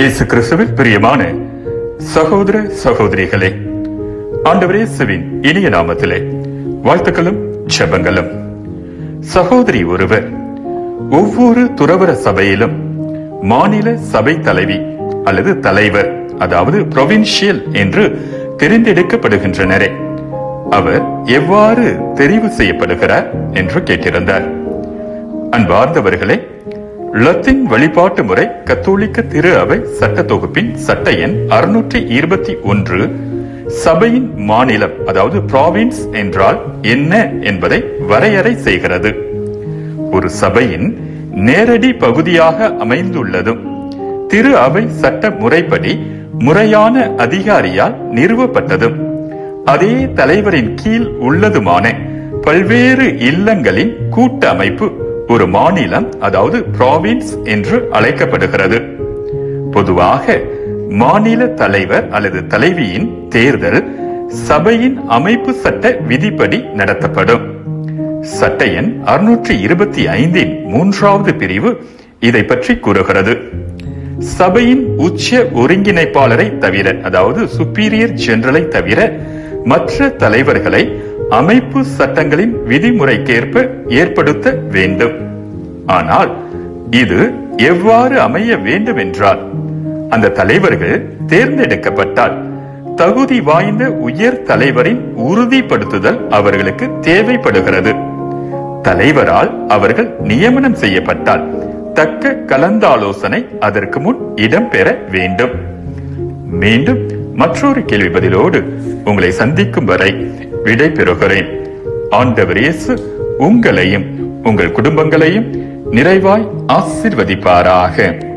இயேசு கிறிஸ்துவின் பிரியமான சகோதர சகோதரிகளே ஆண்டவர் இயேசுவின் இனிய நாமத்திலே வாழ்த்துக்களும் ஜெபங்களும். சகோதரி ஒருவர் ஒவ்வொரு துறவர சபையிலும் மாநில சபை தலைவி அல்லது தலைவர் அதாவது புரொவின்சியல் என்று தெரிந்தெடுக்கப்படுகின்றனரே. அவர் எவ்வாறு தெரிவு செய்யப்படுகிறார் என்று கேட்டிருந்தார். அன்பார்ந்தவர்களே லத்தீன் வழிபாட்டு முறை கத்தோலிக்க திரு அவை சட்ட தொகுப்பின் சட்ட எண் அறுநூற்றி இருபத்தி ஒன்று. சபையின் மாநிலம் அதாவது ப்ராவின்ஸ் என்றால் என்ன என்பதை வரையறை செய்கிறது. ஒரு சபையின் நேரடி பகுதியாக அமைந்துள்ளதும் திரு அவை சட்ட முறைப்படி முறையான அதிகாரியால் நிறுவப்பட்டதும் அதே தலைவரின் கீழ் உள்ளதுமான பல்வேறு இல்லங்களின் கூட்டமைப்பு ஒரு மாநிலம் அதாவது ப்ராவின்ஸ் என்று அழைக்கப்படுகிறது. பொதுவாக மாநில தலைவர் அல்லது தலைவியின் தேர்தல் சபையின் அமைப்பு சட்ட விதிப்படி நடத்தப்படும். சட்ட எண் அறுநூற்றி இருபத்தி ஐந்தின் மூன்றாவது பிரிவு இதை பற்றி கூறுகிறது. சபையின் உச்ச ஒருங்கிணைப்பாளரை தவிர அதாவது சுப்பீரியர் ஜெனரலை தவிர மற்ற தலைவர்களை அமைப்பு சட்டங்களின் விதிமுறைக்கேற்ப ஏற்படுத்த வேண்டும். ஆனால் இது எவ்வாறு அமைய வேண்டும் என்றால் அந்த தலைவர்கள் தேர்ந்தெடுக்கப்பட்டால் தகுதி வாய்ந்த உயர் தலைவரின் உறுதிப்படுத்துதல் அவர்களுக்கு தேவைப்படுகிறது. தலைவரால் அவர்கள் நியமனம் செய்யப்பட்டால் தக்க கலந்தாலோசனை அதற்கு முன் இடம்பெற வேண்டும். மீண்டும் மற்றொரு கேள்வி பதிலோடு உங்களை சந்திக்கும் வரை விடை பெறுகிறேன். ஆண்டவர் இயேசு உங்களையும் உங்கள் குடும்பங்களையும் நிறைவாய் ஆசிர்வதிப்பாராக.